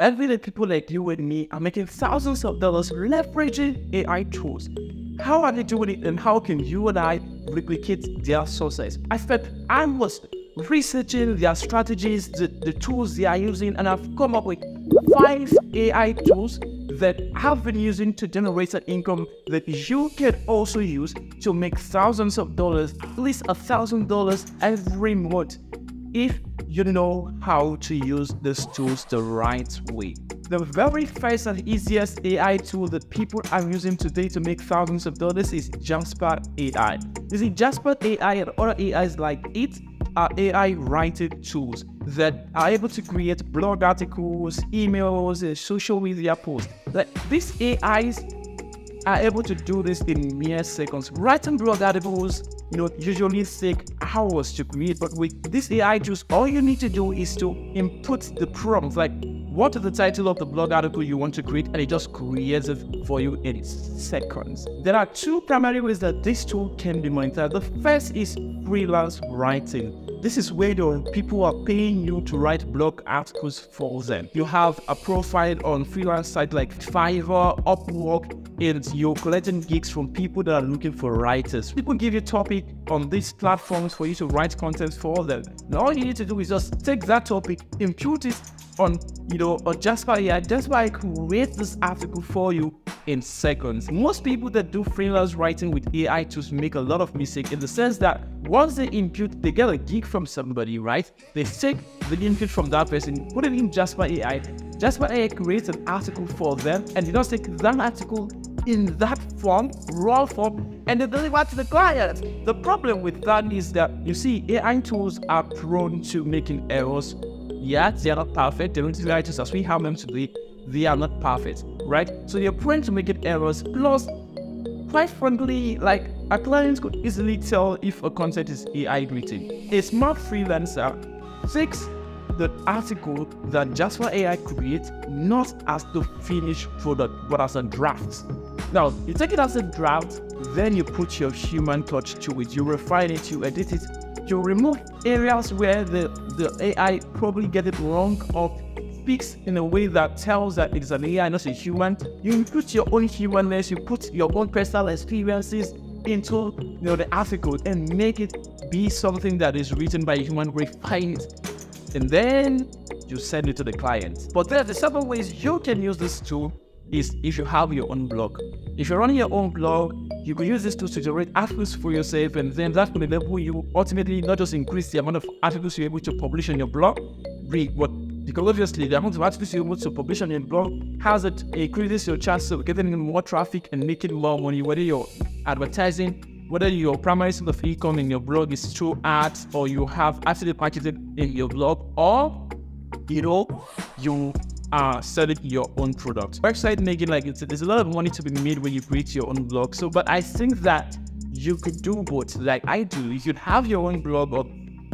Every day, people like you and me are making thousands of dollars leveraging AI tools. How are they doing it, and how can you and I replicate their success? I spent hours researching their strategies, the, the tools they are using, and I've come up with five AI tools that I've been using to generate an income that you can also use to make thousands of dollars, at least a thousand dollars every month, if you know how to use these tools the right way. The very first and easiest AI tool that people are using today to make thousands of dollars is Jasper AI. You see, Jasper AI and other AIs like it are AI writing tools that are able to create blog articles, emails, and social media posts. Like these AIs are able to do this in mere seconds. Writing blog articles, you know, usually take hours to create, but with this AI tools, all you need to do is to input the prompt, like what is the title of the blog article you want to create, and it just creates it for you in seconds. There are two primary ways that this tool can be monetized. The first is freelance writing. This is where the people are paying you to write blog articles for them. You have a profile on freelance site like Fiverr, Upwork, and you're collecting gigs from people that are looking for writers. People give you topic on these platforms for you to write content for them. And all you need to do is just take that topic, impute it on, you know, on Jasper AI. Jasper AI create this article for you in seconds. Most people that do freelance writing with AI tools make a lot of mistakes in the sense that once they impute, they get a gig from somebody, right? They take the input from that person, put it in Jasper AI. Jasper AI creates an article for them, and they just take that article in that form, raw form, and they deliver to the client. The problem with that is that you see, AI tools are prone to making errors. Yeah, they are not perfect. They don't write as we have them to be. They are not perfect, right? So they're prone to making errors. Plus, quite frankly, like a client could easily tell if a content is AI written. A smart freelancer takes the article that Jasper AI creates not as the finished product, but as a draft. Now, you take it as a draft, then you put your human touch to it. You refine it, you edit it, you remove areas where the, the AI probably get it wrong or speaks in a way that tells that it's an AI, not a human. You put your own humanness, you put your own personal experiences into you know the article and make it be something that is written by a human, refine it, and then you send it to the client. But there are several ways you can use this tool is if you have your own blog. If you're running your own blog, you could use this tool to generate articles for yourself, and then that will enable you ultimately not just increase the amount of articles you're able to publish on your blog, read what because obviously the amount of articles you're able to publish on your blog has it increases your chance of getting more traffic and making more money, whether you're advertising, whether your primary source of income in your blog is through ads or you have affiliate marketing in your blog, or you know, you are selling your own product. Website making, like it's, there's a lot of money to be made when you create your own blog. So, but I think that you could do both, like I do. You could have your own blog or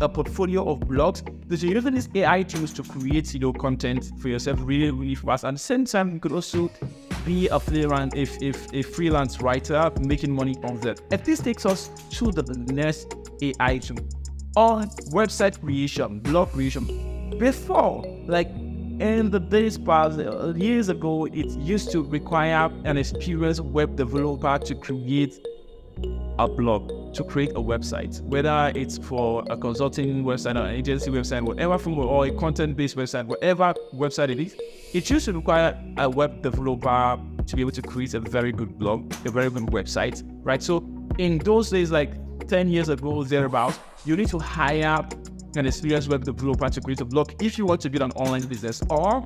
a portfolio of blogs that you're using these AI tools to create, you know, content for yourself really, really fast. At the same time, you could also be a freelance, if, if a freelance writer making money on that. And this takes us to the next AI tool on website creation, blog creation. Before, like in the days past, uh, years ago, it used to require an experienced web developer to create a blog, to create a website, whether it's for a consulting website or an agency website, whatever from or a content-based website, whatever website it is, it used to require a web developer to be able to create a very good blog, a very good website, right? So in those days, like 10 years ago, thereabouts, you need to hire an experienced web developer to create a blog if you want to build an online business. Or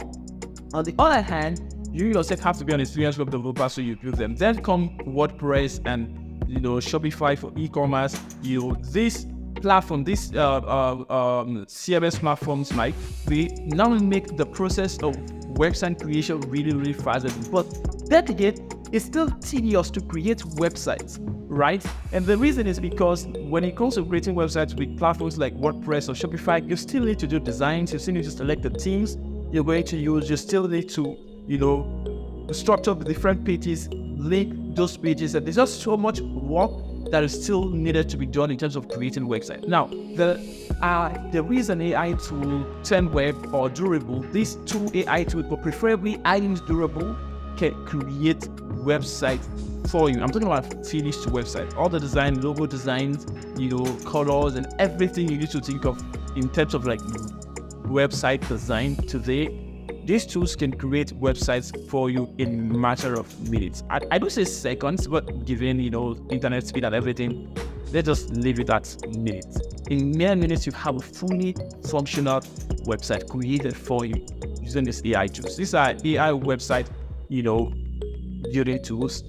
on the other hand, you yourself have to be an experienced web developer so you build them. Then come WordPress and you know Shopify for e-commerce. You this platform, these uh, uh, um, CMS platforms, like they now make the process of website creation really, really fast. But that again, it's still tedious to create websites, right? And the reason is because when it comes to creating websites with platforms like WordPress or Shopify, you still need to do designs, you still need to select the themes you're going to use, you still need to, you know, structure the different pages, link those pages, and there's just so much work that is still needed to be done in terms of creating websites. Now, the uh, there is an AI tool, 10web or Durable. These two AI tools, but preferably items Durable, can create website for you. I'm talking about finished website. All the design, logo designs, you know, colors and everything you need to think of in terms of like website design today. These tools can create websites for you in matter of minutes. I, I don't say seconds, but given you know internet speed and everything, let's just leave it at minutes. In mere minutes, you have a fully functional website created for you using this AI tools. These are AI website, you know, building tools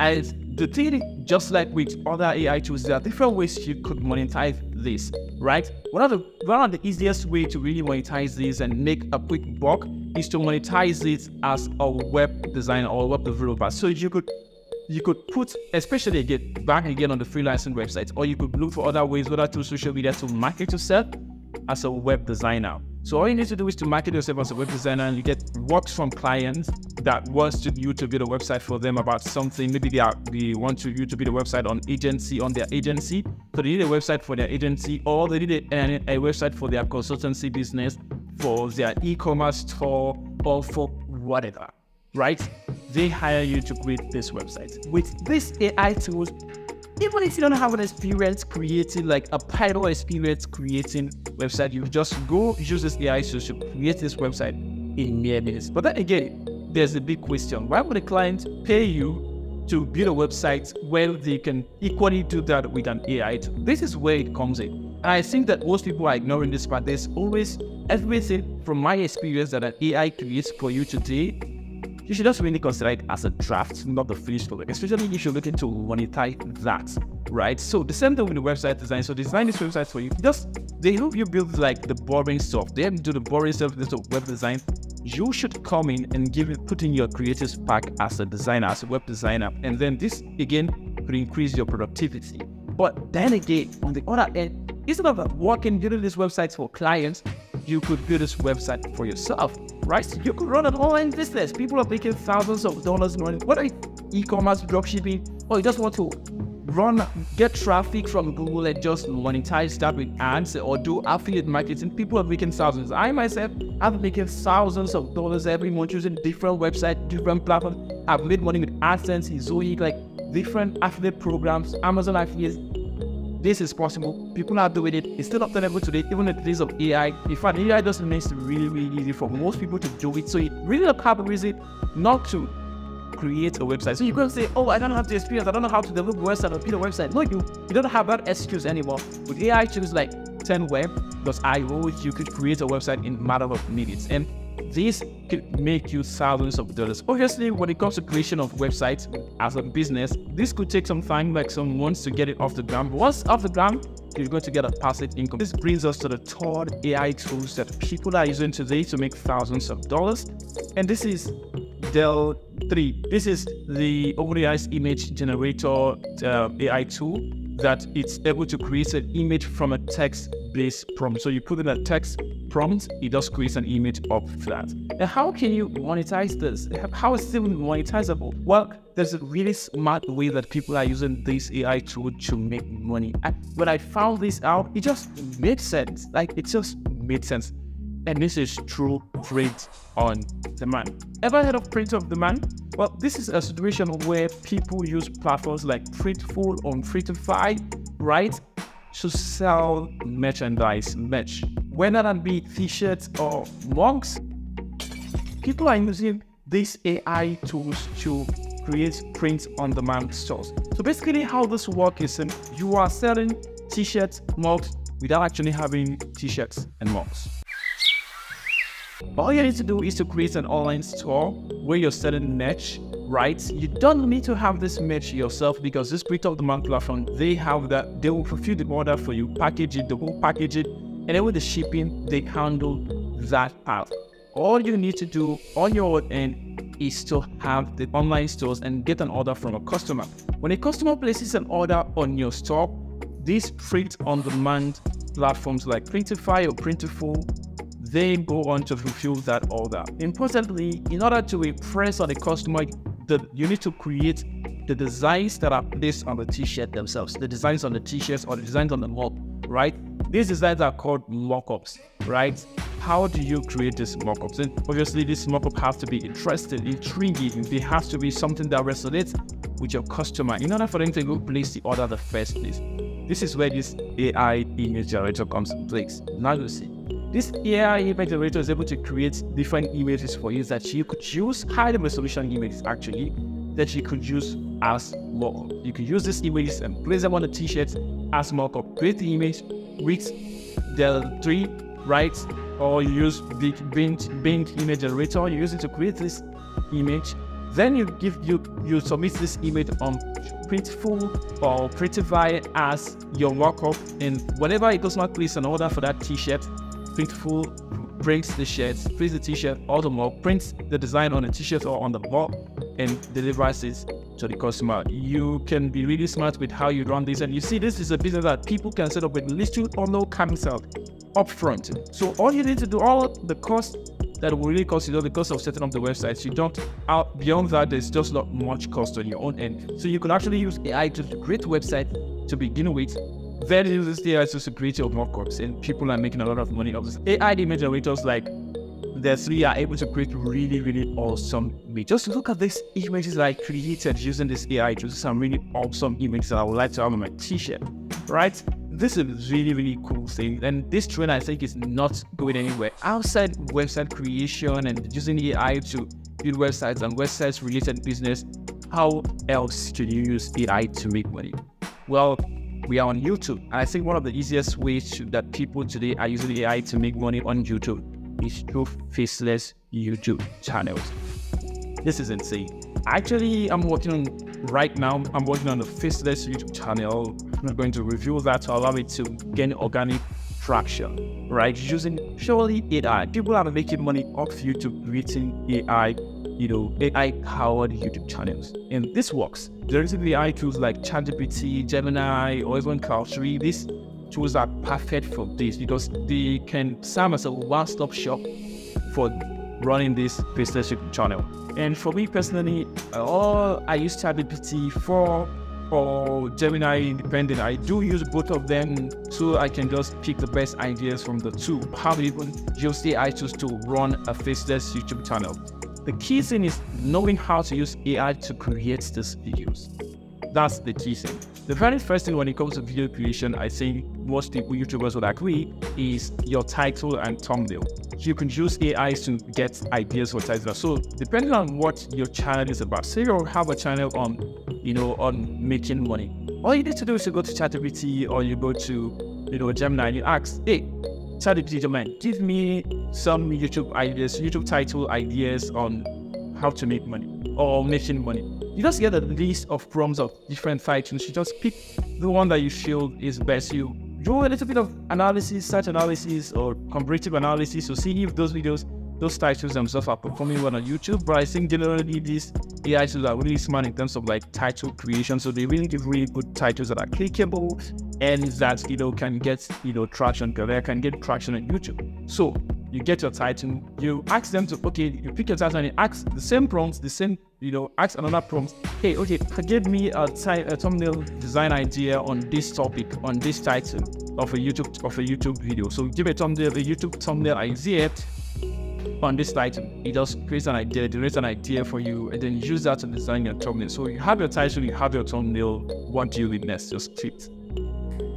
and the thing, just like with other AI tools, there are different ways you could monetize this, right? One of the one of the easiest way to really monetize this and make a quick buck is to monetize it as a web designer or web developer. So you could you could put, especially again, back again on the freelancing website, or you could look for other ways, whether through social media to market yourself as a web designer. So all you need to do is to market yourself as a web designer and you get works from clients that wants to you to build a website for them about something. Maybe they are they want to you to build a website on agency on their agency. So they need a website for their agency or they need a, a website for their consultancy business, for their e-commerce store or for whatever. Right? They hire you to create this website. With this AI tools, even if you don't have an experience creating like a pilot experience creating website, you just go use this AI to create this website in mere minutes. But then again, there's a big question. Why would a client pay you to build a website when they can equally do that with an AI? This is where it comes in. And I think that most people are ignoring this part. There's always everything from my experience that an AI creates for you today you should just really consider it as a draft, not the finished product, especially if you're looking to monetize that, right? So the same thing with the website design. So design this website for you. Just they help you build like the boring stuff. They do the boring stuff, the web design. You should come in and give it, put in your creative spark as a designer, as a web designer, and then this again could increase your productivity. But then again, on the other end, instead of working building these websites for clients, you could build this website for yourself right? You could run an online business. People are making thousands of dollars running, whether e-commerce, dropshipping, or you just want to run, get traffic from Google and just monetize that with ads or do affiliate marketing. People are making thousands. I myself have making thousands of dollars every month using different websites, different platforms. I've made money with AdSense, Zoe, like different affiliate programs, Amazon affiliates, this is possible. People are doing it. It's still not tenable today, even in the days of AI. In fact, AI doesn't make it really, really easy for most people to do it. So it really a reason not to create a website. So you can say, oh, I don't have the experience. I don't know how to develop a website or build a website. No, you, you don't have that excuse anymore. With AI tools like 10web.io, you could create a website in a matter of minutes. And this could make you thousands of dollars. Obviously, when it comes to creation of websites as a business, this could take some time, like some months to get it off the ground. But once off the ground, you're going to get a passive income. This brings us to the third AI tools that people are using today to make thousands of dollars. And this is DALL-E 3. This is the OpenAI's image generator uh, AI tool that it's able to create an image from a text-based prompt. So you put in a text prompt, it just creates an image of that. And how can you monetize this? How is it monetizable? Well, there's a really smart way that people are using this AI tool to make money. When I found this out, it just made sense. Like it just made sense. And this is true print on demand. Ever heard of print on demand? Well, this is a situation where people use platforms like Printful or Printify, right, to sell merchandise, merch. Whether that be t-shirts or mugs, people are using these AI tools to create print on demand stores. So basically how this works is um, you are selling t-shirts, mugs without actually having t-shirts and mugs. All you need to do is to create an online store where you're selling merch, right? You don't need to have this merch yourself because this Print on Demand platform, they have that, they will fulfill the order for you, package it, they will package it, and then with the shipping, they handle that part. All you need to do on your end is to have the online stores and get an order from a customer. When a customer places an order on your store, these print on demand platforms like Printify or Printful they go on to fulfill that order. Importantly, in order to impress on the customer, that you need to create the designs that are placed on the t-shirt themselves, the designs on the t-shirts or the designs on the mug, right? These designs are called mock-ups, right? How do you create these mock-ups? And obviously, this mock-up has to be interesting, intriguing. It has to be something that resonates with your customer in order for them to go place the order the first place. This is where this AI image generator comes in place. Now you see, this AI image generator is able to create different images for you that you could use, high resolution images actually, that you could use as mock-up. You could use these images and place them on the t-shirts as mock-up. Create the image with the three right or you use Bing image generator, you use it to create this image. Then you give you you submit this image on Printful or Printify as your mockup, and whenever it goes not place an order for that T-shirt, Printful prints the shirts, prints the T-shirt or the mug, prints the design on the T-shirt or on the mug, and delivers it to the customer. You can be really smart with how you run this, and you see this is a business that people can set up with little or no capital upfront. So all you need to do, all the cost that will really cost you, the cost of setting up the websites, you don't out beyond that. There's just not much cost on your own end. So you can actually use AI to create a website to begin with. Then use this AI to create your mockups, and people are making a lot of money off this. AI image generators like the three are able to create really, really awesome images. Just look at these images I created using this AI to some really awesome images that I would like to have on my t-shirt, right? this is really really cool thing and this trend i think is not going anywhere outside website creation and using ai to build websites and websites related business how else can you use ai to make money well we are on youtube and i think one of the easiest ways to, that people today are using ai to make money on youtube is through faceless youtube channels. This is insane. Actually i'm working on right now i'm working on a faceless youtube channel. I'm going to review that to allow it to gain organic traction right? Using surely ai people are making money off youtube creating ai you know ai powered youtube channels. And this works there's ai tools like ChatGPT, gemini or even Claude3 these tools are perfect for this because they can serve as a one-stop shop for running this youtube channel and for me personally, all I use ChatGPT for or Gemini independent. I do use both of them so I can just pick the best ideas from the two. How even use AI tools to run a faceless YouTube channel. The key thing is knowing how to use AI to create these videos. That's the key thing. The very first thing when it comes to video creation, I think most people, YouTubers would agree, is your title and thumbnail. You can use AI to get ideas for titles. So depending on what your channel is about, say you have a channel on, you know, on making money. All you need to do is to go to ChatGPT or you go to, you know, Gemini and you ask, hey, ChatGPT, Gemini, give me some YouTube ideas, YouTube title ideas on how to make money or making money you just get a list of prompts of different titles. You just pick the one that you feel is best. You do a little bit of analysis, search analysis, or comparative analysis to see if those videos, those titles themselves are performing well on YouTube. But I think generally these AI tools are really smart in terms of like title creation. So they really give really good titles that are clickable and that you know can get you know traction, there can get traction on YouTube. So you get your title, you ask them to, okay, you pick your title and you ask the same prompts, the same, you know, ask another prompt. Hey, okay, give me a, a thumbnail design idea on this topic, on this title of a YouTube of a YouTube video. So give a thumbnail, a YouTube thumbnail idea on this title. It just creates an idea, generates an idea for you, and then use that to design your thumbnail. So you have your title, you have your thumbnail. What do you need next? Just script.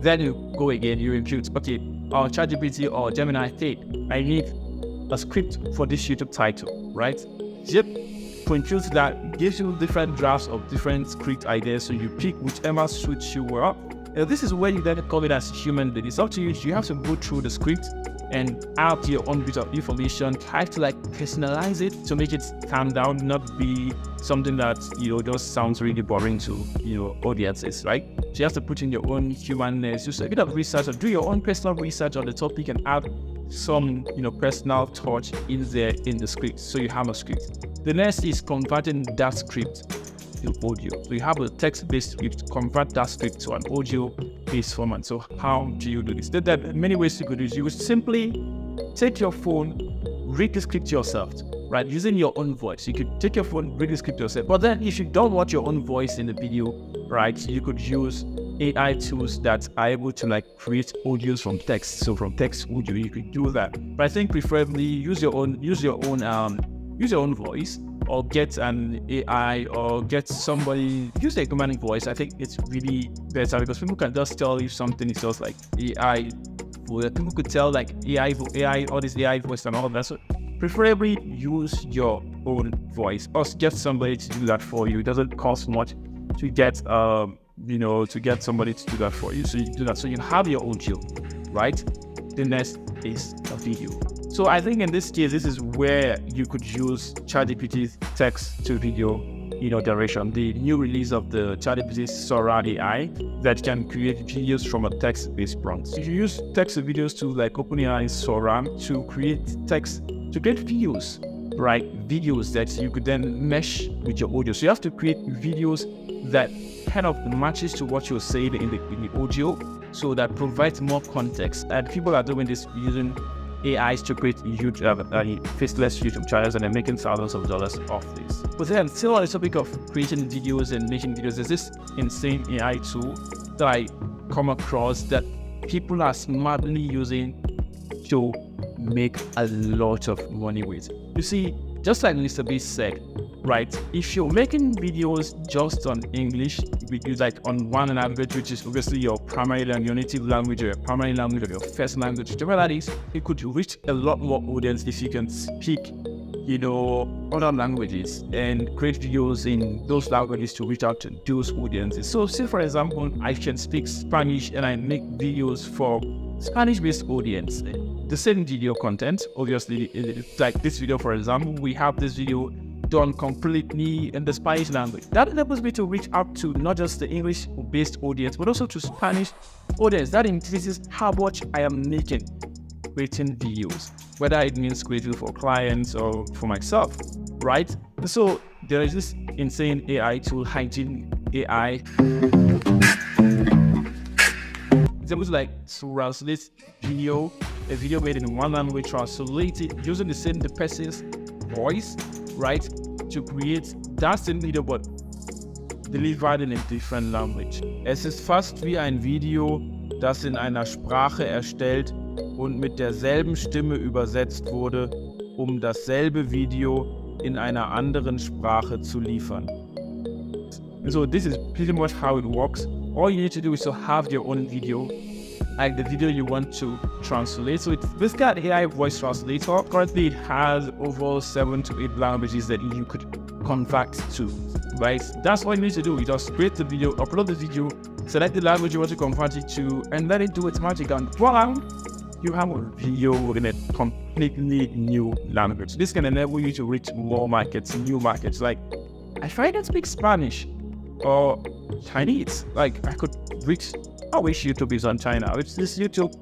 Then you go again, you impute, okay, or ChatGPT or Gemini, hey, I need a script for this YouTube title, right? Yep. Compute that gives you different drafts of different script ideas, so you pick whichever suits you well. Uh, this is where you then call it as human being. It's up to you. You have to go through the script and add your own bit of information. Try to like personalize it to make it calm down, not be something that you know just sounds really boring to you know audiences, right? So you have to put in your own humanness, just a bit of research or do your own personal research on the topic and add some you know personal touch in there in the script. So you have a script. The next is converting that script to audio. So you have a text-based script, convert that script to an audio-based format. So how do you do this? There are many ways you could do this. You would simply take your phone, read the script yourself, right? Using your own voice. You could take your phone, read the script yourself. But then if you don't want your own voice in the video, right, you could use AI tools that are able to like create audios from text. So from text audio, you could do that. But I think preferably use your own use your own um use your own voice or get an AI or get somebody use a commanding voice. I think it's really better because people can just tell you something. is just like AI. People could tell like AI, AI, all this AI voice and all that. So preferably use your own voice or get somebody to do that for you. It doesn't cost much to get um you know, to get somebody to do that for you. So you do that. So you have your own chill, right? Next is a video. So I think in this case, this is where you could use ChatGPT text to video, you know, generation. The new release of the ChatGPT Sora AI that can create videos from a text-based prompt. You use text videos to like OpenAI Sora to create text to create videos, right? Videos that you could then mesh with your audio. So you have to create videos that kind of matches to what you're saying in the, in the audio so that provides more context. And people are doing this using AIs to create huge, uh, uh, faceless YouTube channels and they're making thousands of dollars off this. But then, still on the topic of creating videos and making videos, there's this insane AI tool that I come across that people are smartly using to make a lot of money with. You see, just like Mr. Beast said, right? If you're making videos just on English, with like on one language, which is obviously your primary language, your native language, or your primary language, or your first language, whatever that is, it could reach a lot more audience if you can speak, you know, other languages and create videos in those languages to reach out to those audiences. So, say for example, I can speak Spanish and I make videos for Spanish-based audience. The same video content, obviously, like this video, for example, we have this video done completely in the Spanish language. That enables me to reach out to not just the English-based audience, but also to Spanish audience. That increases how much I am making creating videos, whether it means creating for clients or for myself, right? So there is this insane AI tool, HeyGen AI. It's able to like translate video, a video made in one language, translate it using the same the person's voice right? To create das Video, but delivered in a different language. Es ist fast wie ein Video, das in einer Sprache erstellt und mit derselben Stimme übersetzt wurde, um dasselbe Video in einer anderen Sprache zu liefern. So this is pretty much how it works. All you need to do is to have your own video like the video you want to translate. So it's basically AI voice translator. Currently, it has over seven to eight languages that you could convert to, right? That's all you need to do. You just create the video, upload the video, select the language you want to convert it to, and let it do its magic. And voila, you have a video in a completely new language. This can enable you to reach more markets, new markets. Like, I to speak Spanish or Chinese, like I could reach I wish YouTube is on China. Is this YouTube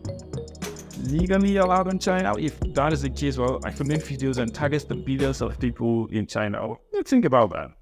legally allowed in China? If that is the case, well, I can make videos and target the billions of people in China. Think about that.